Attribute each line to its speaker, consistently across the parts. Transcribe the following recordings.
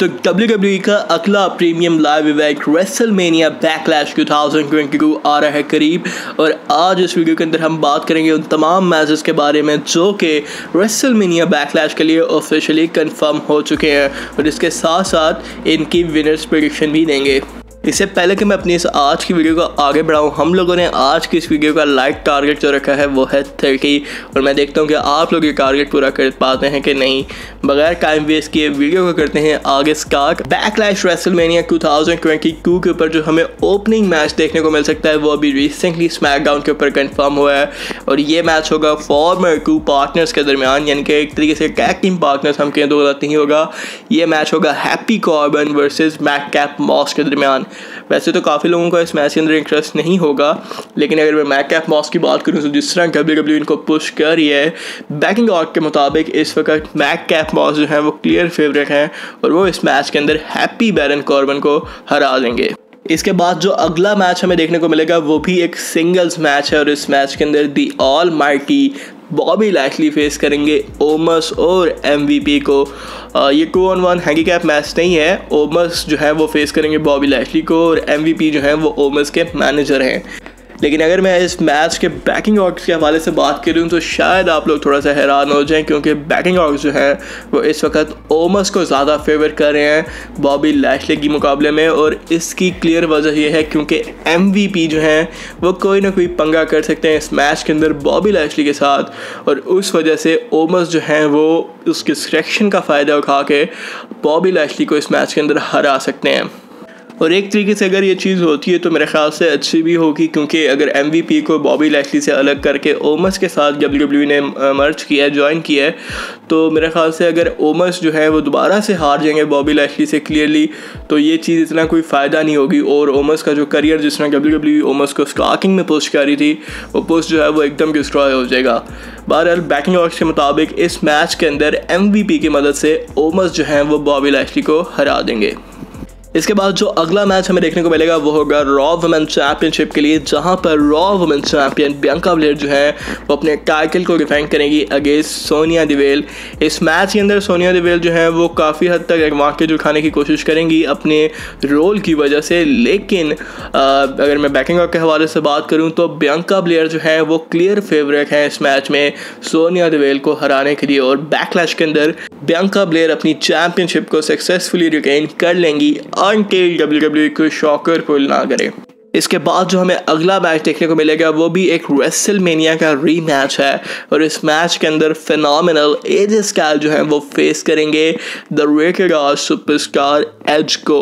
Speaker 1: तो डब्ल्यूडब्ल्यूई का अगला premium live event WrestleMania Backlash 2022 आ रहा है करीब। और आज इस वीडियो के अंदर हम बात करेंगे उन तमाम मैचेस के बारे में जो कि रेसलमेनिया बैकलैश के लिए ऑफिशियली कंफर्म हो चुके हैं। और इसके साथ साथ इनकी विनर्स प्रोडिक्शन भी देंगे। इससे पहले कि मैं अपनी इस आज की वीडियो को आगे बढ़ाऊँ, हम लोगों ने आज की इस वीडियो का लाइक टारगेट जो रखा है वो है थर्टी और मैं देखता हूँ कि आप लोग ये टारगेट पूरा कर पाते हैं कि नहीं। बगैर टाइम वेस्ट किए वीडियो को करते हैं आगे स्टार्ट बैकलैश रेसलमेनिया 2022 के ऊपर, जो हमें ओपनिंग मैच देखने को मिल सकता है, वो अभी रिसेंटली स्मैकडाउन के ऊपर कंफर्म हुआ है। और ये मैच होगा फॉर्मर टू पार्टनर्स के दरमियान, यानी कि एक तरीके से टैग टीम पार्टनर्स हम कहें, दो नहीं होगा। ये मैच होगा Happy Corbin versus Madcap Moss के दरमियान। वैसे तो काफ़ी लोगों का इस मैच के अंदर इंटरेस्ट नहीं होगा, लेकिन अगर मैं मैक मॉस की बात करूँ तो जिस तरह डब्ल्यू डब्ल्यू इनको पुश कर रही है बैकिंग आउट के मुताबिक इस वक्त मैक कैप मॉस जो है, वो क्लियर फेवरेट हैं और वो इस मैच के अंदर हैप्पी बैरन कॉर्बन को हरा देंगे। इसके बाद जो अगला मैच हमें देखने को मिलेगा, वो भी एक सिंगल्स मैच है और इस मैच के अंदर the all mighty Bobby Lashley face करेंगे ओमस और एमवीपी को। आ, ये two on one handicap match नहीं है। ओमस जो है वो फेस करेंगे बॉबी लैशली को और एमवीपी जो है वो ओमस के मैनेजर हैं। लेकिन अगर मैं इस मैच के बैकिंग ऑर्ड्स के हवाले से बात करूँ तो शायद आप लोग थोड़ा सा हैरान हो जाएँ, क्योंकि बैकिंग ऑर्ड्स जो हैं, वो इस वक्त ओमस को ज़्यादा फेवर कर रहे हैं बॉबी लैशले के मुकाबले में, और इसकी क्लियर वजह यह है क्योंकि एमवीपी जो हैं, वो कोई ना कोई पंगा कर सकते हैं इस मैच के अंदर बॉबी लैशली के साथ। और उस वजह से ओमस जो हैं, वो उसके सिलेक्शन का फ़ायदा उठा के बॉबी लैशली को इस मैच के अंदर हरा सकते हैं। और एक तरीके से अगर ये चीज़ होती है तो मेरे ख्याल से अच्छी भी होगी, क्योंकि अगर एमवीपी को बॉबी लैशली से अलग करके ओमस के साथ डब्ल्यू डब्ल्यू ने मर्ज किया है ज्वाइन किया है तो मेरे ख्याल से अगर ओमस जो है, वो दोबारा से हार जाएँगे बॉबी लैशली से क्लियरली तो ये चीज़ इतना कोई फ़ायदा नहीं होगी। और ओमस का जो करियर जिस तरह डब्ल्यू डब्ल्यू ओमस को स्टार्किंग में पोस्ट करी थी, वो पोस्ट जो है, वो एकदम डिस्ट्रॉय हो जाएगा। बहरहाल बैटिंग ऑर्ड्स के मुताबिक इस मैच के अंदर एमवीपी की मदद से ओमस जो है, वो बॉबी लैशली को हरा देंगे। इसके बाद जो अगला मैच हमें देखने को मिलेगा वो होगा रॉ वुमेन चैंपियनशिप के लिए जहाँ पर Raw women champion Bianca Belair जो है वो अपने टाइटल को डिफेंड करेंगी अगेंस्ट सोनिया दिवेल इस मैच के अंदर सोनिया दिवेल जो है वो काफ़ी हद तक वाक्य उठाने की कोशिश करेंगी अपने रोल की वजह से लेकिन आ, अगर मैं बैकिंग के हवाले से बात करूँ तो बियंका ब्लेयर जो है वो क्लियर फेवरेट हैं इस मैच में सोनिया दिवेल को हराने के लिए और बैकलैश के अंदर बियंका ब्लेयर अपनी चैंपियनशिप को सक्सेसफुली रिटेन कर लेंगी अनटिल डब्ल्यू डब्ल्यू को शॉकर पुल ना करे। इसके बाद जो हमें अगला मैच देखने को मिलेगा, वो भी एक रेसल का री मैच है। और इस मैच के अंदर फिनल एज स्कैल जो है, वो फेस करेंगे the rated R superstar Edge को।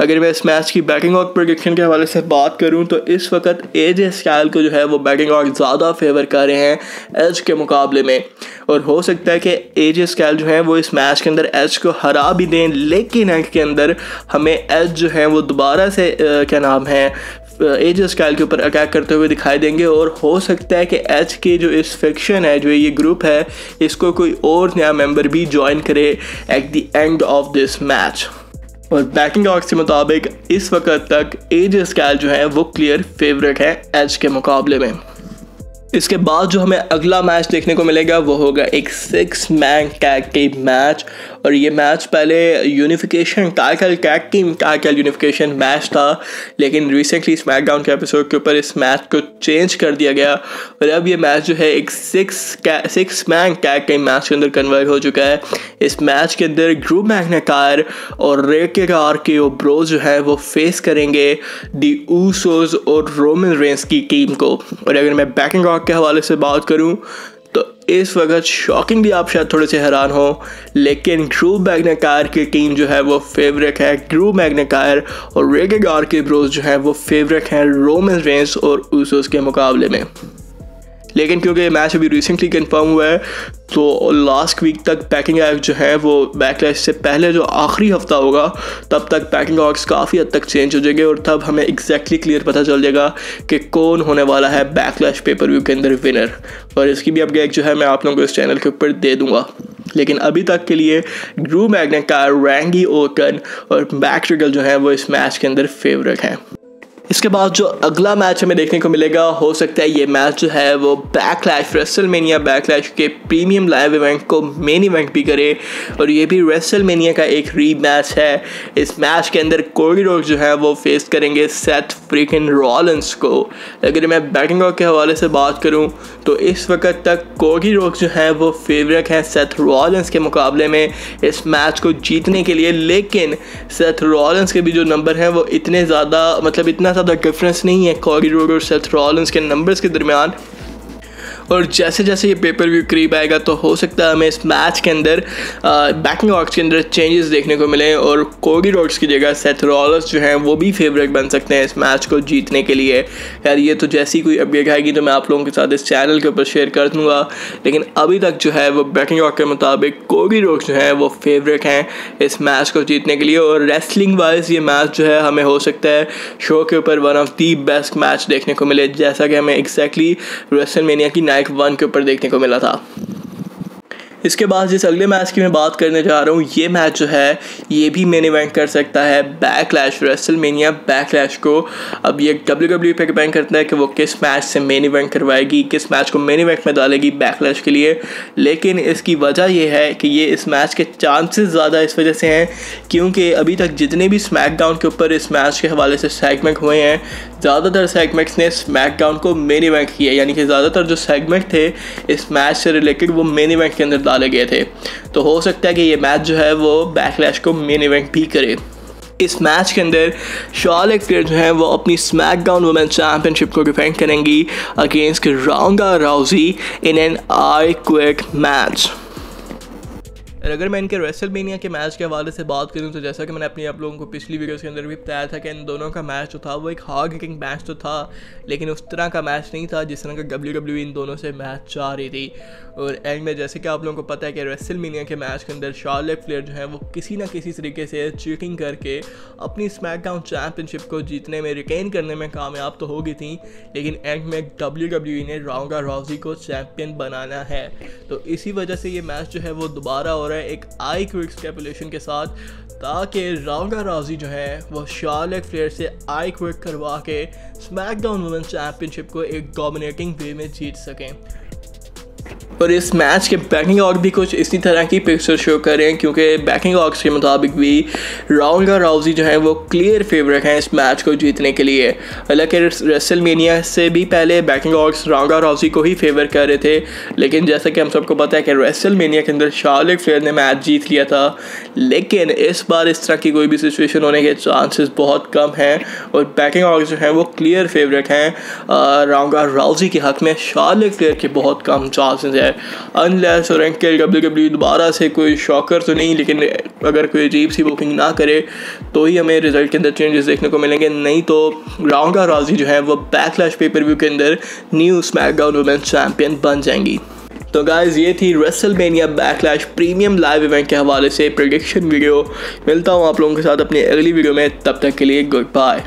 Speaker 1: अगर मैं इस मैच की बैटिंग और प्रोडिक्शन के हवाले से बात करूँ तो इस वक्त एज स्कैल को जो है, वो बैटिंग और ज़्यादा फेवर कर रहे हैं एज के मुकाबले में। और हो सकता है कि एज स्कैल जो है, वो इस मैच के अंदर एज को हरा भी दें, लेकिन एज के अंदर हमें एज जो है, वो दोबारा से क्या नाम है एज स्टाइल के ऊपर अटैक करते हुए दिखाई देंगे और हो सकता है कि एच के जो इस फिक्शन है, जो ये ग्रुप है, इसको कोई और नया मेंबर भी ज्वाइन करे at the end of this match और बैकिंग ऑक्स के मुताबिक इस वक्त तक एज स्टाइल जो है, वो क्लियर फेवरेट है एच के मुकाबले में। इसके बाद जो हमें अगला मैच देखने को मिलेगा, वो होगा एक six man tag team match और ये मैच पहले unification title tag team title unification match था, लेकिन रिसेंटली स्मैकडाउन के एपिसोड के ऊपर इस मैच को चेंज कर दिया गया। और अब ये मैच जो है एक six six man tag team match के अंदर कन्वर्ट हो चुका है। इस मैच के अंदर ग्रू मैगनेकार और रेकेकार के ब्रोज जो है, वो फेस करेंगे दी ऊसोज और रोमन रेंस की टीम को। और अगर मैं बैकिंग के हवाले से बात करूँ तो इस वक्त शॉकिंग भी आप शायद थोड़े से हैरान हो, लेकिन ग्रू मैग्नेकार की टीम जो है वो फेवरेट है। ग्रू मैगनकायर और रेगेगार के ब्रोज जो है वो फेवरेट हैं रोमन रेंस और ऊसोस के मुकाबले में। लेकिन क्योंकि मैच अभी रिसेंटली कंफर्म हुआ है तो लास्ट वीक तक पैकिंग एक्ट जो है वो बैकलैश से पहले जो आखिरी हफ़्ता होगा, तब तक पैकिंग ऑक्स काफ़ी हद तक चेंज हो जाएँगे और तब हमें एग्जैक्टली क्लियर पता चल जाएगा कि कौन होने वाला है बैकलैश पेपर व्यू के अंदर विनर और इसकी भी अपडेट जो है मैं आप लोगों को इस चैनल के ऊपर दे दूँगा। लेकिन अभी तक के लिए ग्रू मैगनेकार रैंगी ओकन और बैक जो है वो इस मैच के अंदर फेवरेट हैं। इसके बाद जो अगला मैच हमें देखने को मिलेगा, हो सकता है ये मैच जो है वो बैकलैश रेसल मेनिया बैकलैश के प्रीमियम लाइव इवेंट को मेन इवेंट भी करे और ये भी रेसल मेनिया का एक री मैच है। इस मैच के अंदर कोडी रोक जो है वो फेस करेंगे सेट फ्रिकन रॉलेंस को। अगर मैं बैटिंग के हवाले से बात करूँ तो इस वक्त तक कोडी रोक जो है वो फेवरेट हैं सेथ रॉलेंस के मुकाबले में इस मैच को जीतने के लिए। लेकिन सेथ रॉलेंस के भी जो नंबर हैं वो इतने ज़्यादा मतलब इतना ज़्यादा डिफरेंस नहीं है कॉगी रोड और सेथ रॉलेंस के नंबर्स के दरमियान। और जैसे जैसे ये पेपर व्यू करीब आएगा तो हो सकता है हमें इस मैच के अंदर बैटिंग ऑक्स के अंदर चेंजेस देखने को मिले और कोगी रोड्स की जगह सेथ रॉलर्स जो हैं, वो भी फेवरेट बन सकते हैं इस मैच को जीतने के लिए। यार ये तो जैसी कोई अपडेट आएगी तो मैं आप लोगों के साथ इस चैनल के ऊपर शेयर कर दूँगा। लेकिन अभी तक जो है, वो बैटिंग ऑक के मुताबिक कोगी रोड्स जो हैं, वो फेवरेट हैं इस मैच को जीतने के लिए। और रेसलिंग वाइज ये मैच जो है, हमें हो सकता है शो के ऊपर one of the best match देखने को मिले, जैसा कि हमें एग्जैक्टली रेसल की नाइट वन के ऊपर देखने को मिला था। इसके बाद जिस अगले मैच की मैं बात करने जा रहा हूँ, ये मैच जो है, ये भी मेन इवेंट कर सकता है बैकलैश रेसल मेनिया बैकलैश को। अब ये डब्ल्यू डब्ल्यू पे डिपेंड करता है कि वो किस मैच से मेन इवेंट करवाएगी, किस मैच को मेन इवेंट में डालेगी बैकलैश के लिए। लेकिन इसकी वजह यह है कि ये इस मैच के चांसेस ज़्यादा इस वजह से हैं, क्योंकि अभी तक जितने भी स्मैकडाउन के ऊपर इस मैच के हवाले से सेगमेंट हुए हैं, ज़्यादातर सेगमेंट्स ने स्मैकडाउन को मेन इवेंट किया यानी कि ज़्यादातर जो सेगमेंट थे, इस मैच से रिलेटेड वो मेन इवेंट के अंदर डाले गए थे। तो हो सकता है कि ये मैच जो है वो बैकलैश को मेन इवेंट भी करे। इस मैच के अंदर शॉलेक प्लेयर जो हैं वो अपनी स्मैकडाउन वुमेन चैम्पियनशिप को डिफेंड करेंगी against Ronda Rousey in an I quit match और अगर मैं इनके रेसलमेनिया के मैच के हवाले से बात करूँ तो जैसा कि मैंने अपनी आप लोगों को पिछली वीडियोस के अंदर भी बताया था कि इन दोनों का मैच जो था, वो एक हार्ड हिटिंग मैच तो था, लेकिन उस तरह का मैच नहीं था जिस तरह का डब्ल्यू डब्ल्यू इन दोनों से मैच चाह रही थी। और एंड में जैसे कि आप लोगों को पता है कि रेसलमेनिया के मैच के अंदर शार्लेट फ्लेयर जो है, वो किसी ना किसी तरीके से चीटिंग करके अपनी स्मैकडाउन चैम्पियनशिप को जीतने में रिटेन करने में कामयाब तो होगी थी, लेकिन एंड में डब्ल्यू डब्ल्यू ने राउंगा रॉजी को चैम्पियन बनाना है। तो इसी वजह से ये मैच जो है, वो दोबारा हो रहा है एक आई क्विक कैपुलेशन के साथ, ताकि राउंडा राज़ी जो है वह शार्लेट फ्लेयर से आई क्विक करवा के स्मैकडाउन वुमेंस चैम्पियनशिप को एक डोमिनेटिंग वे में जीत सकें। और इस मैच के बैकिंग ऑर्ग भी कुछ इसी तरह की पिक्चर शो करें क्योंकि बैकिंग ऑर्ग्स के मुताबिक भी राउंड राउजी जो है वो क्लियर फेवरेट हैं इस मैच को जीतने के लिए। हालाँकि रेसल मीनिया से भी पहले बैकिंग ऑर्ग्स राउंडा राउजी को ही फेवर कर रहे थे, लेकिन जैसा कि हम सबको पता है कि रेसल मीनिया के अंदर शार्लिक फ्लेयर ने मैच जीत लिया था, लेकिन इस बार इस तरह की कोई भी सिचुएशन होने के चांसेस बहुत कम हैं और बैकिंग ऑर्ग्स जो हैं वो क्लियर फेवरेट हैं। राउंडा राउजी के हक में शार्लिक फ्लेयर के बहुत कम चांसेस हैं। अनलेस और एंकल डब्ल्यू डब्ल्यू दोबारा से कोई शॉकर तो नहीं, लेकिन अगर कोई अजीब सी बुकिंग ना करे तो ही हमें रिज़ल्ट के अंदर चेंजेस देखने को मिलेंगे। नहीं तो राउंडा राज़ी जो है, वो बैकलैश पेपर व्यू के अंदर न्यू स्मैकडाउन वुमेंस चैम्पियन बन जाएँगी। तो गाइज़ ये थी WrestleMania Backlash premium live event के हवाले से प्रोडिक्शन वीडियो मिलता हूँ आप लोगों के साथ अपनी अगली वीडियो में। तब तक के लिए गुड बाय